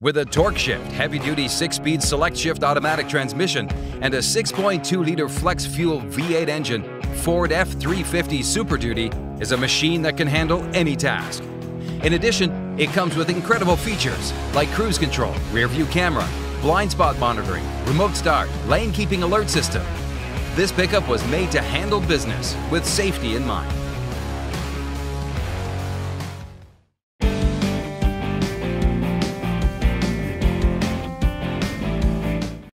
With a TorqShift, heavy-duty 6-speed SelectShift automatic transmission, and a 6.2-liter flex fuel V8 engine, Ford F-350 Super Duty is a machine that can handle any task. In addition, it comes with incredible features like cruise control, rear view camera, blind spot monitoring, remote start, lane keeping alert system. This pickup was made to handle business with safety in mind.